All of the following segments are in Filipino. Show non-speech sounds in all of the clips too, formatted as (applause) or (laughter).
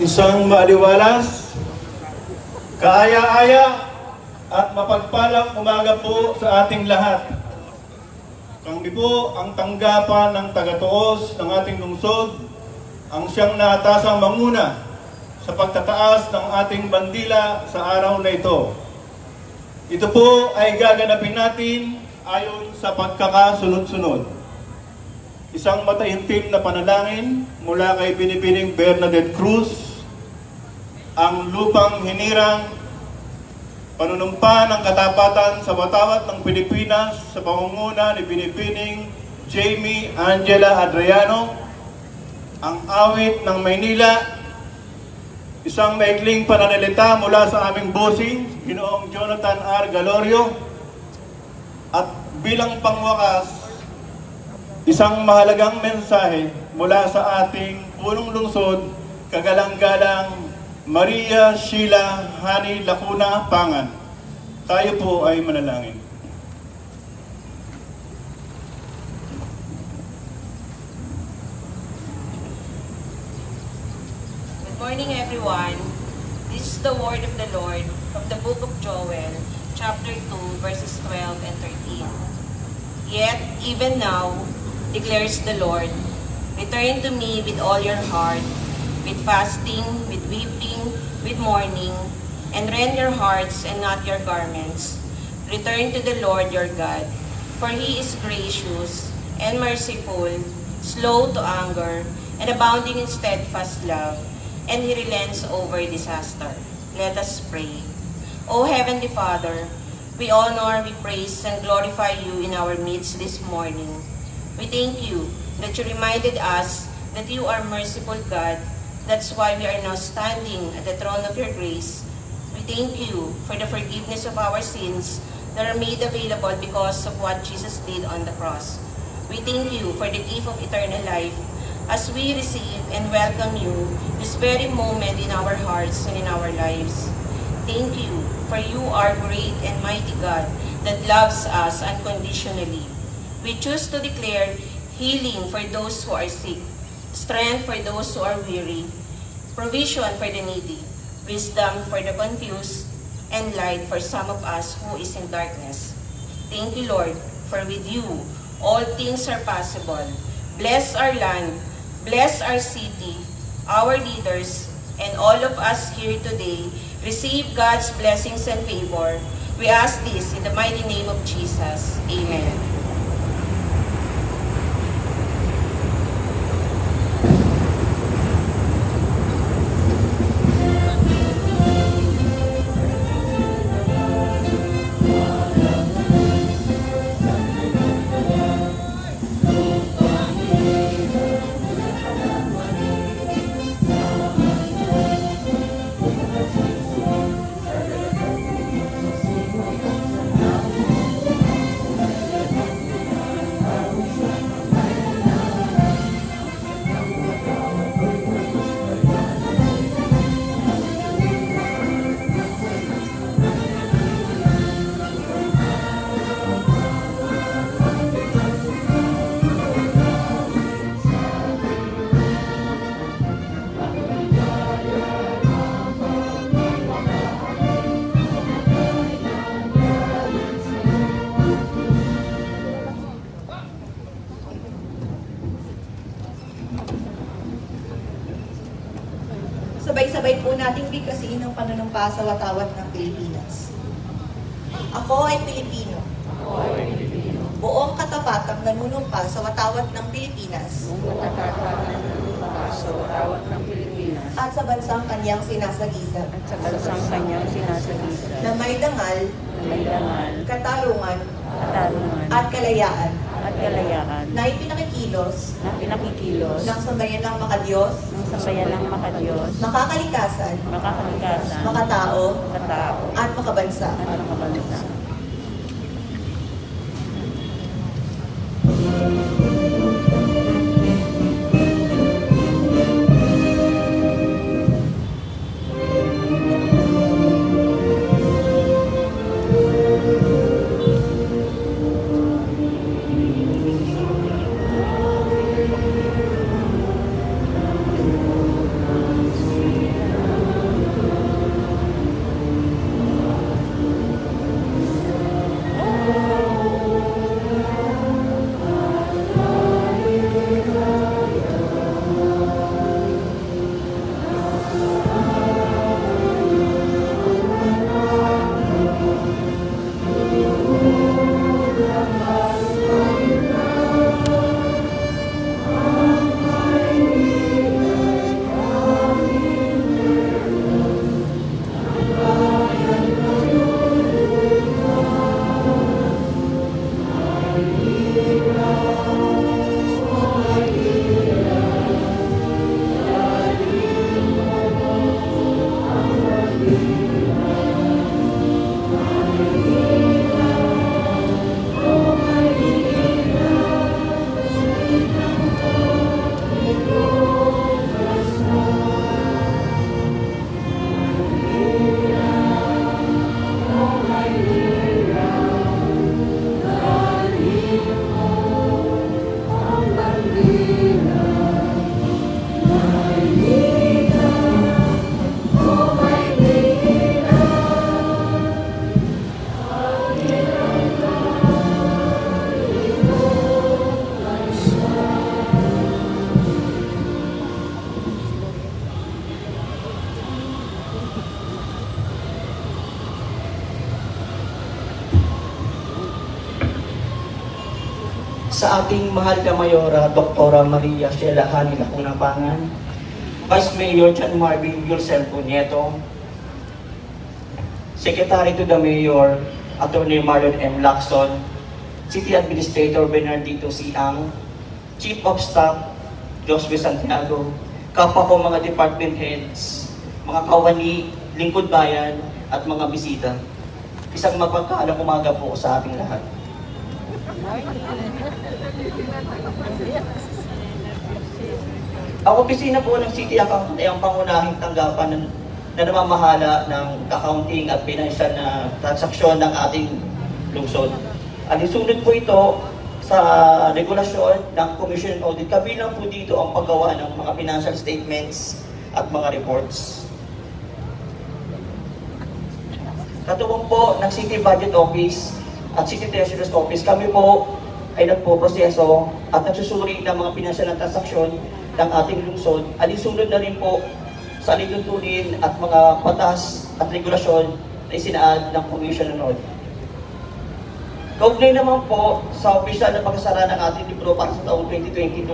Isang maaliwalas, kaaya-aya, at mapagpalang umaga po sa ating lahat. Kami po ang tanggapan ng tagatuos ng ating lungsod, ang siyang naatasang manguna sa pagtataas ng ating bandila sa araw na ito. Ito po ay gaganapin natin ayon sa pagkakasunod-sunod. Isang mataimtim na panalangin mula kay Binibining Bernadette Cruz, ang lupang hinirang, panunumpa ng katapatan sa watawat ng Pilipinas sa pangunguna ni Binibining Jamie Angela Adriano, ang awit ng Maynila, isang maikling pananalita mula sa aming bossing, Ginoong Jonathan R. Galorio, at bilang pangwakas, isang mahalagang mensahe mula sa ating punong lungsod, kagalang-galang Maria Sheila Hani Lacuna Pangan. Tayo po ay manalangin. Good morning, everyone. This is the word of the Lord from the book of Joel, chapter 2, verses 12 and 13. Yet, even now, declares the Lord, return to me with all your heart, with fasting, with weeping, with mourning, and rend your hearts and not your garments. Return to the Lord your God, for he is gracious and merciful, slow to anger, and abounding in steadfast love, and he relents over disaster. Let us pray. O Heavenly Father, we honor, we praise, and glorify you in our midst this morning. We thank you that you reminded us that you are merciful God. That's why we are now standing at the throne of your grace. We thank you for the forgiveness of our sins that are made available because of what Jesus did on the cross. We thank you for the gift of eternal life as we receive and welcome you this very moment in our hearts and in our lives. Thank you, for you are great and mighty God that loves us unconditionally. We choose to declare healing for those who are sick, strength for those who are weary, provision for the needy, wisdom for the confused, and light for some of us who is in darkness. Thank you, Lord, for with you all things are possible. Bless our land, bless our city, our leaders, and all of us here today. Receive God's blessings and favor. We ask this in the mighty name of Jesus. Amen. Panunumpa sa watawat ng Pilipinas. Ako ay Pilipino. Buong katapatang nanunumpa sa watawat ng Pilipinas. Sa watawat ng Pilipinas. At sa bansang kanyang sinasagisag at sa bansang kanyang sinasagisa na may dangal, na may dangal, katarungan katarungan at kalayaan. at kalayaan. Na ipinakikilos na pinakikilos. ng sambayan ng makadiyos, ng sabayan ng makadiyos, makakalikasan, makakalikasan, makatao, makatao, at makabansa. at makabansa. Sa ating mahal na Mayora, Dr. Maria Sheila Hani Lacunapangan, Vice Mayor John Marvin Yulcel Punieto, Secretary to the Mayor, Attorney Marlon M. Lacson, City Administrator Bernardito Siang, Chief of Staff Josue Santiago, kapwa ko mga department heads, mga kawani, lingkod bayan, at mga bisita. Isang mapagkaalang umaga po sa ating lahat. Ang opisina po ng City Accountant ay ang pangunahing tanggapan ng, na namamahala ng accounting at financial na transaksyon ng ating lungsod. Alisunod po ito sa regulasyon ng Commission on Audit. Kabilang po dito ang paggawa ng mga financial statements at mga reports. Katuwang po ng City Budget Office at City Treasurer's Office, kami po ay nagpo-proseso at nagsusuri ng mga financial na transaksyon ng ating lungsod. Alisunod na rin po sa alituntunin at mga batas at regulasyon na isinaad ng Commission on Audit. Kaugnay naman po sa opisyal na pagkasara ng ating libro para sa taong 2022,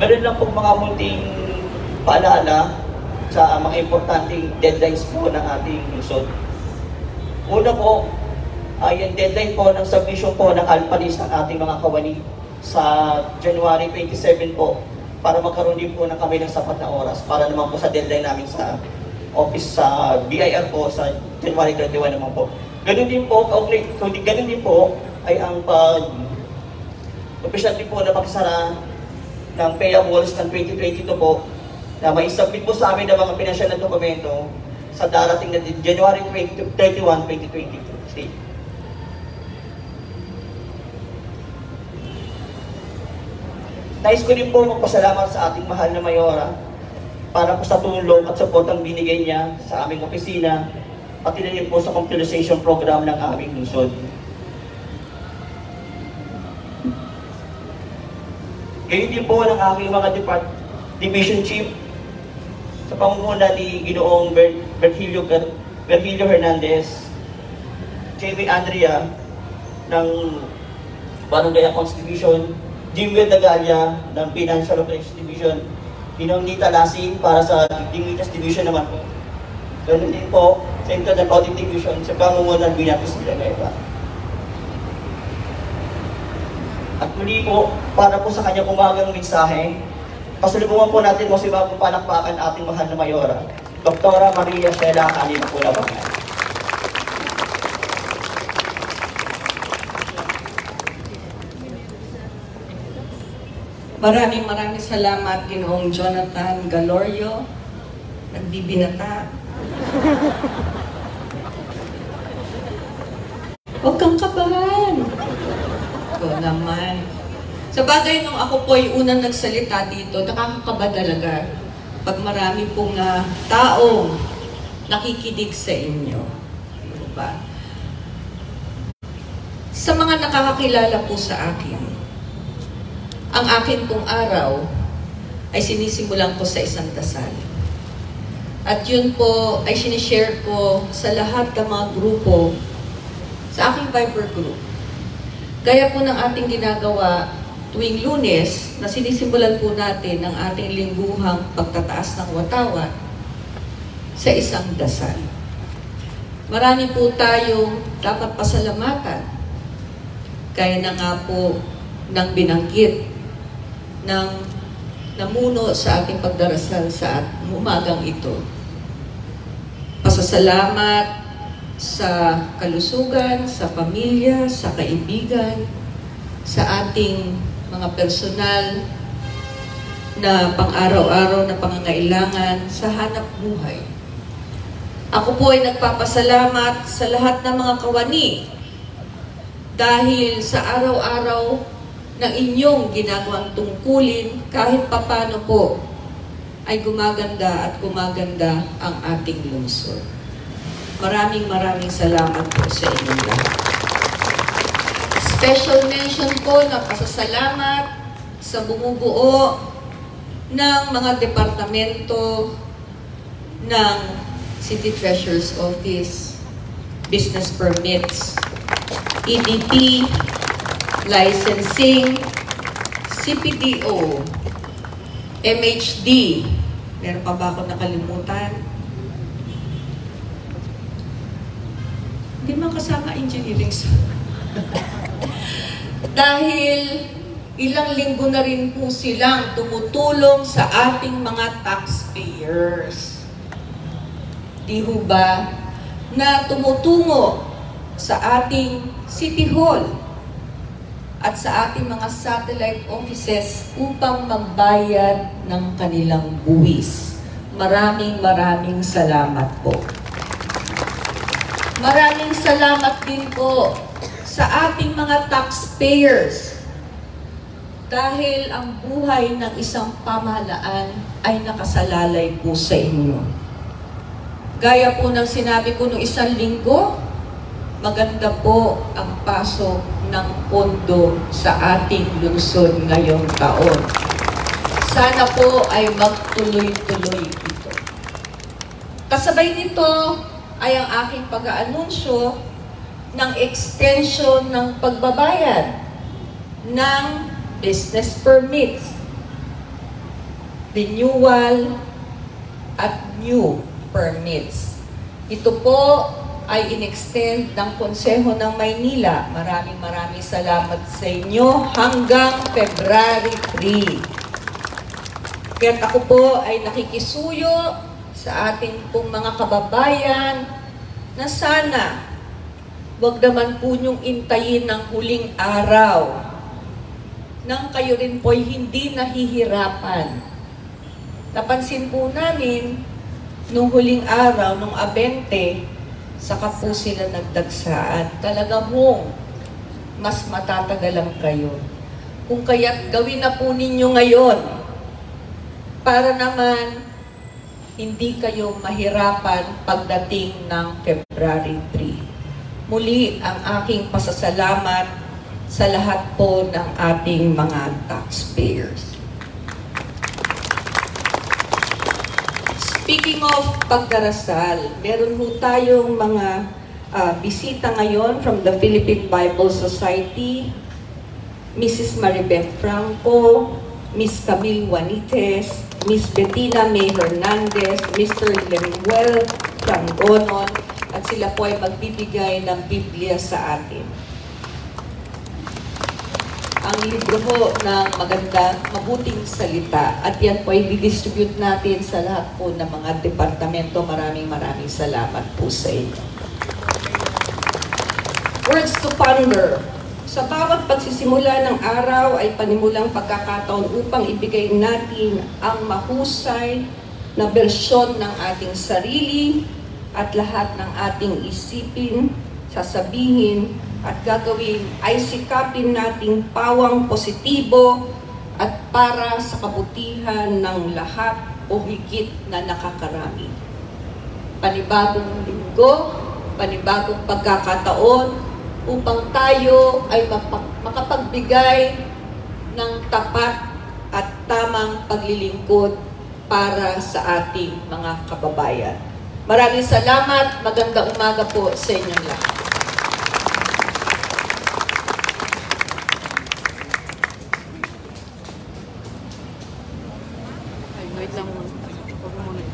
meron lang pong mga munting paalala sa mga importanteng deadlines po ng ating lungsod. Una po, ay yung deadline po ng submission po ng alpalis ng ating mga kawani sa January 27 po para magkaroon din po ng kami ng sapat na oras para naman po sa deadline namin sa office sa BIR po sa January 31 naman po. Ganun din po, okay, kundi ganun din po ay ang pag official din po na pagsara ng payables ng 2022 po na may submit po sa amin ng mga financial na dokumento sa darating na January 20, 31, 2022. Nais ko din po magpasalamat sa ating mahal na Mayora para po sa tulong at support ang binigay niya sa aming opisina pati na rin po sa computerization program ng aming lungsod. Ngayon din po ng aking mga depart division chief sa pangunguna ni Ginoong Ber Berhilio, Berhilio Hernandez, JB Andrea ng Barangay Accounts Jimwell Dagalia ng Financial Operations Division, Ginong Nita Lasing para sa Dimitas Division naman po. Ganun din po sa Internal Audit Division sa pangungunan Binatis Villanueva. At muli po, para po sa kanyang umagang mensahe, pasalubungan po natin mo si bagong palakpakan ating mahal na Mayora, Dr. Maria Sheila Alina Pulabangan. Maraming maraming salamat Ginoong Jonathan Galorio, nagbibinata. Huwag kang kabahan. Ikaw naman. Sa bagay nung ako po ay unang nagsalita dito, nakakakaba talaga pag marami pong ah, taong nakikinig sa inyo. Di ba? Sa mga nakakakilala po sa akin, ang akin pong araw ay sinisimulan ko sa isang dasal. At yun po ay sinishare ko sa lahat ng mga grupo sa aking Viber group. Gaya po ng ating ginagawa tuwing lunes na sinisimulan po natin ang ating lingguhang pagtataas ng watawat sa isang dasal. Marami po tayong dapat pasalamatan. Kaya na nga po ng binanggit ng namuno sa ating pagdarasal sa umagang ito. Pasasalamat sa kalusugan, sa pamilya, sa kaibigan, sa ating mga personal na pang-araw-araw na pangangailangan sa hanap buhay. Ako po ay nagpapasalamat sa lahat ng mga kawani dahil sa araw-araw ng inyong ginagawang tungkulin kahit papano po ay gumaganda at gumaganda ang ating lungsod. Maraming maraming salamat po sa inyong lahat. Special mention po na pasasalamat sa bumubuo ng mga departamento ng City Treasurer's Office, Business Permits, EDP, licensing, CPDO, MHD, meron pa ba ako nakalimutan? Hindi man kasama engineering sa... (laughs) Dahil ilang linggo na rin po silang tumutulong sa ating mga taxpayers. Di ho ba na tumutungo sa ating City Hall at sa ating mga satellite offices upang magbayad ng kanilang buwis. Maraming maraming salamat po. Maraming salamat din po sa ating mga taxpayers dahil ang buhay ng isang pamahalaan ay nakasalalay po sa inyo. Gaya po ng sinabi ko noong isang linggo, maganda po ang pasok ng pondo sa ating lungsod ngayong taon. Sana po ay magtuloy-tuloy ito. Kasabay nito ay ang aking pag-aanunsyo ng extension ng pagbabayad ng business permits, renewal, at new permits. Ito po ay in-extend ng Konseho ng Maynila. Maraming maraming salamat sa inyo hanggang February 3. Kaya ako po ay nakikisuyo sa ating pong mga kababayan na sana wag naman po niyong intayin ng huling araw nang kayo rin po'y hindi nahihirapan. Napansin po namin nung huling araw, nung abente, saka po sila nagdagsaan. Talaga mong mas matatagalan kayo. Kung kaya't gawin na po ninyo ngayon para naman hindi kayo mahirapan pagdating ng February 3. Muli ang aking pasasalamat sa lahat po ng ating mga taxpayers. Speaking of pagdarasal, meron po tayong mga ah, bisita ngayon from the Philippine Bible Society, Mrs. Maribeth Franco, Miss Camille Juanites, Miss Bettina May Hernandez, Mr. Lemuel Frangonon, at sila po ay magbibigay ng Biblia sa atin. Ang libro ho ng maganda, mabuting salita at yan po ay didistribute natin sa lahat po ng mga departamento. Maraming maraming salamat po sa inyo. Words to ponder. Sa bawat pagsisimula ng araw ay panimulang pagkakataon upang ibigay natin ang mahusay na bersyon ng ating sarili at lahat ng ating isipin, sasabihin at gagawin ay sikapin nating pawang positibo at para sa kabutihan ng lahat o higit na nakakarami. Panibagong linggo, panibagong pagkakataon, upang tayo ay makapagbigay ng tapat at tamang paglilingkod para sa ating mga kababayan. Maraming salamat, magandang umaga po sa inyong lahat. Wait lang muna. Huwag muna.